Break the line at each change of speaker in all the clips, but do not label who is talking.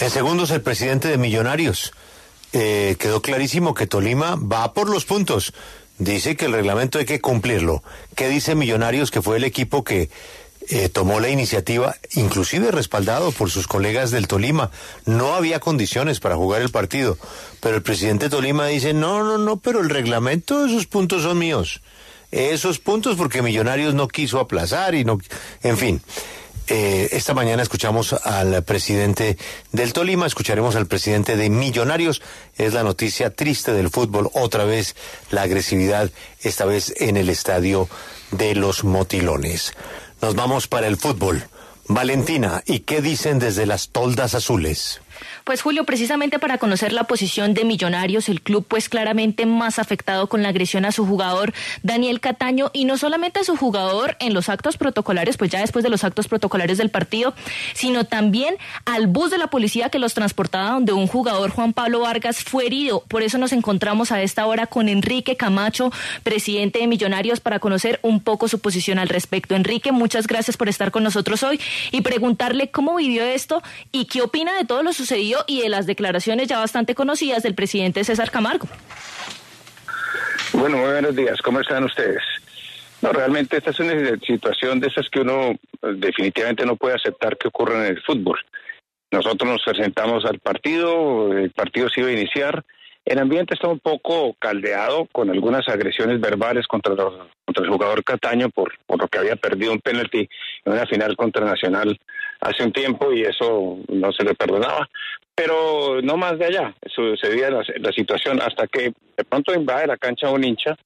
En segundos, el presidente de Millonarios. Eh, quedó clarísimo que Tolima va por los puntos. Dice que el reglamento hay que cumplirlo. ¿Qué dice Millonarios, que fue el equipo que eh, tomó la iniciativa, inclusive respaldado por sus colegas del Tolima? No había condiciones para jugar el partido. Pero el presidente de Tolima dice, no, no, no, pero el reglamento, esos puntos son míos. Esos puntos porque Millonarios no quiso aplazar y no... En fin. Eh, esta mañana escuchamos al presidente del Tolima, escucharemos al presidente de Millonarios. Es la noticia triste del fútbol, otra vez la agresividad, esta vez en el estadio de los Motilones. Nos vamos para el fútbol. Valentina, ¿y qué dicen desde las toldas azules?
Pues Julio, precisamente para conocer la posición de Millonarios, el club pues claramente más afectado con la agresión a su jugador Daniel Cataño y no solamente a su jugador en los actos protocolares, pues ya después de los actos protocolares del partido, sino también al bus de la policía que los transportaba donde un jugador Juan Pablo Vargas fue herido. Por eso nos encontramos a esta hora con Enrique Camacho, presidente de Millonarios, para conocer un poco su posición al respecto. Enrique, muchas gracias por estar con nosotros hoy y preguntarle cómo vivió esto y qué opina de todo lo y de las declaraciones ya bastante conocidas del presidente César Camargo.
Bueno, muy buenos días. ¿Cómo están ustedes? No, realmente esta es una situación de esas que uno eh, definitivamente no puede aceptar que ocurra en el fútbol. Nosotros nos presentamos al partido, el partido se iba a iniciar. El ambiente está un poco caldeado con algunas agresiones verbales contra, contra el jugador Cataño por, por lo que había perdido un penalti en una final contra Nacional hace un tiempo y eso no se le perdonaba. Pero no más de allá, sucedía la, la situación hasta que de pronto invade la cancha un hincha,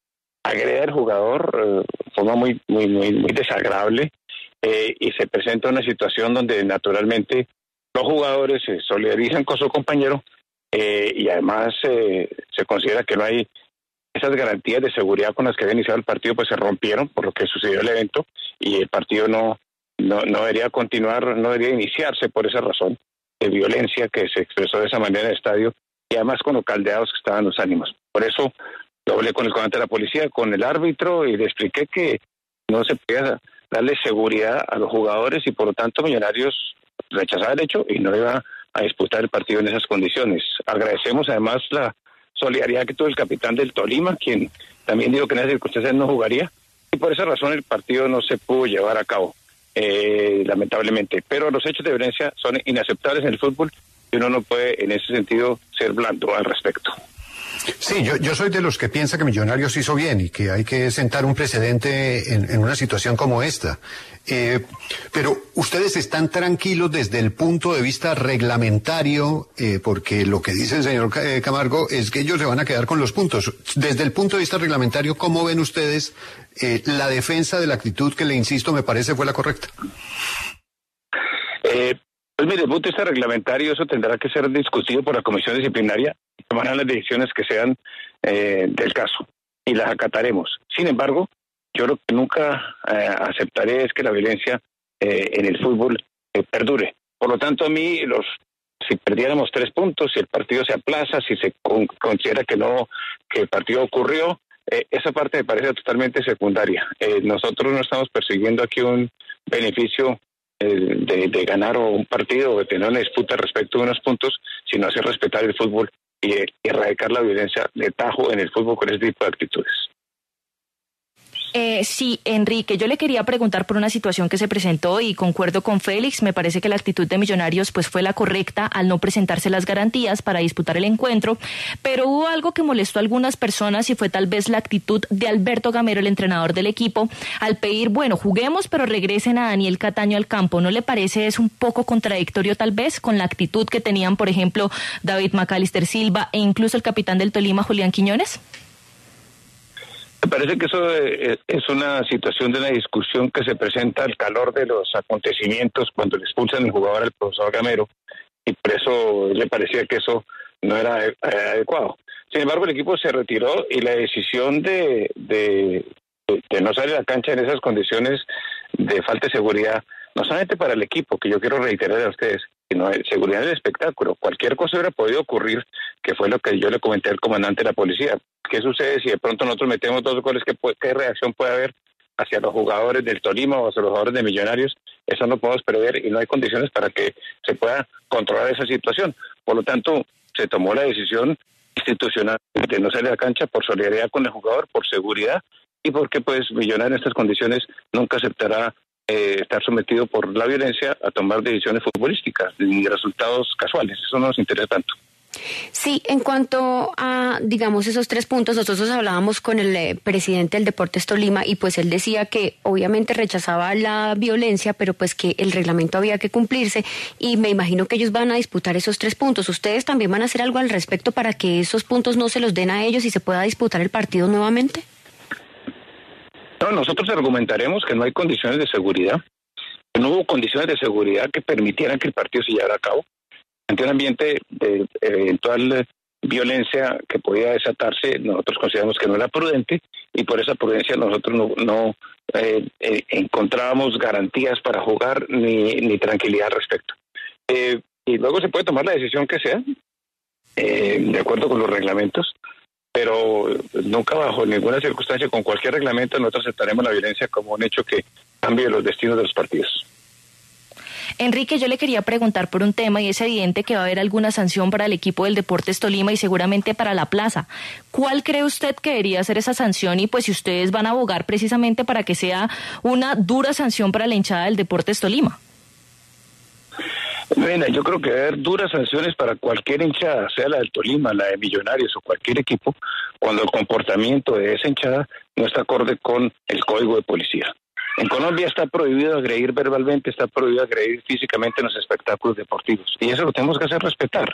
agrede al jugador eh, forma muy, muy, muy, muy desagradable eh, y se presenta una situación donde naturalmente los jugadores se solidarizan con su compañero eh, y además se considera que no hay esas garantías de seguridad con las que había iniciado el partido pues se rompieron por lo que sucedió el evento y el partido no no, no debería continuar, no debería iniciarse por esa razón de violencia que se expresó de esa manera en el estadio y además con los caldeados que estaban los ánimos. Por eso lo hablé con el comandante de la policía, con el árbitro y le expliqué que no se podía darle seguridad a los jugadores y por lo tanto Millonarios rechazaba el hecho y no iba a disputar el partido en esas condiciones. Agradecemos además la solidaridad que tuvo el capitán del Tolima, quien también dijo que en esas circunstancias no jugaría y por esa razón el partido no se pudo llevar a cabo eh, lamentablemente. Pero los hechos de violencia son inaceptables en el fútbol y uno no puede en ese sentido ser blando al respecto.
Sí, yo, yo soy de los que piensa que Millonarios hizo bien y que hay que sentar un precedente en, en una situación como esta. Eh, pero ustedes están tranquilos desde el punto de vista reglamentario, eh, porque lo que dice el señor eh, Camargo es que ellos se van a quedar con los puntos. Desde el punto de vista reglamentario, ¿cómo ven ustedes la defensa de la actitud que le insisto me parece fue la correcta?
Pues mire, el punto reglamentario, eso tendrá que ser discutido por la comisión disciplinaria tomarán las decisiones que sean eh, del caso y las acataremos. Sin embargo, yo lo que nunca eh, aceptaré es que la violencia eh, en el fútbol eh, perdure. Por lo tanto, a mí, los, si perdiéramos tres puntos, si el partido se aplaza, si se con, considera que no, que el partido ocurrió, eh, esa parte me parece totalmente secundaria. Eh, nosotros no estamos persiguiendo aquí un beneficio de, de, ganar un partido o de tener una disputa respecto de unos puntos, sino hacer respetar el fútbol y, y erradicar la violencia de tajo en el fútbol con ese tipo de actitudes.
Eh, sí, Enrique, yo le quería preguntar por una situación que se presentó y concuerdo con Félix, me parece que la actitud de Millonarios pues fue la correcta al no presentarse las garantías para disputar el encuentro, pero hubo algo que molestó a algunas personas y fue tal vez la actitud de Alberto Gamero, el entrenador del equipo, al pedir, bueno, juguemos pero regresen a Daniel Cataño al campo. ¿No le parece es un poco contradictorio tal vez con la actitud que tenían, por ejemplo, David Macalister Silva e incluso el capitán del Tolima, Julián Quiñones?
Parece que eso eh, es una situación de una discusión que se presenta al calor de los acontecimientos cuando le expulsan el jugador al profesor Gamero y por eso le parecía que eso no era eh, adecuado. Sin embargo, el equipo se retiró y la decisión de, de, de no salir a la cancha en esas condiciones de falta de seguridad, no solamente para el equipo, que yo quiero reiterar a ustedes, sino seguridad del espectáculo. Cualquier cosa hubiera podido ocurrir, que fue lo que yo le comenté al comandante de la policía. ¿Qué sucede si de pronto nosotros metemos dos goles? ¿Qué, qué reacción puede haber hacia los jugadores del Tolima o hacia los jugadores de Millonarios, eso no podemos prever y no hay condiciones para que se pueda controlar esa situación. Por lo tanto, se tomó la decisión institucional de no salir a la cancha por solidaridad con el jugador, por seguridad y porque pues Millonarios en estas condiciones nunca aceptará eh, estar sometido por la violencia a tomar decisiones futbolísticas ni resultados casuales. Eso no nos interesa tanto.
Sí, en cuanto a, digamos, esos tres puntos, nosotros hablábamos con el eh, presidente del Deportes Tolima y pues él decía que obviamente rechazaba la violencia, pero pues que el reglamento había que cumplirse y me imagino que ellos van a disputar esos tres puntos. ¿Ustedes también van a hacer algo al respecto para que esos puntos no se los den a ellos y se pueda disputar el partido nuevamente?
No, nosotros argumentaremos que no hay condiciones de seguridad, que no hubo condiciones de seguridad que permitieran que el partido se llevara a cabo ante un ambiente de eventual violencia que podía desatarse, nosotros consideramos que no era prudente y por esa prudencia nosotros no, eh, eh, encontrábamos garantías para jugar ni, tranquilidad al respecto. Eh, y luego se puede tomar la decisión que sea, de acuerdo con los reglamentos, pero nunca bajo ninguna circunstancia, con cualquier reglamento, nosotros aceptaremos la violencia como un hecho que cambie los destinos de los partidos.
Enrique, yo le quería preguntar por un tema y es evidente que va a haber alguna sanción para el equipo del Deportes Tolima y seguramente para la plaza. ¿Cuál cree usted que debería ser esa sanción y pues si ustedes van a abogar precisamente para que sea una dura sanción para la hinchada del Deportes Tolima?
Bueno, yo creo que a haber duras sanciones para cualquier hinchada, sea la del Tolima, la de Millonarios o cualquier equipo, cuando el comportamiento de esa hinchada no está acorde con el código de policía. En Colombia está prohibido agredir verbalmente, está prohibido agredir físicamente en los espectáculos deportivos. Y eso lo tenemos que hacer respetar.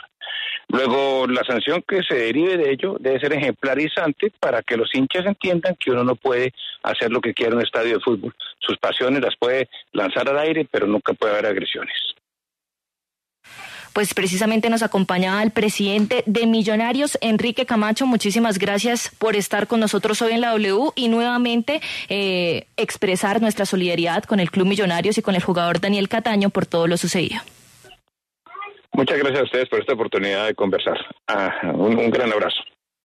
Luego, la sanción que se derive de ello debe ser ejemplarizante para que los hinchas entiendan que uno no puede hacer lo que quiera en un estadio de fútbol. Sus pasiones las puede lanzar al aire, pero nunca puede haber agresiones
pues precisamente nos acompañaba el presidente de Millonarios, Enrique Camacho. Muchísimas gracias por estar con nosotros hoy en la W y nuevamente eh, expresar nuestra solidaridad con el Club Millonarios y con el jugador Daniel Cataño por todo lo sucedido.
Muchas gracias a ustedes por esta oportunidad de conversar. Ah, un gran abrazo.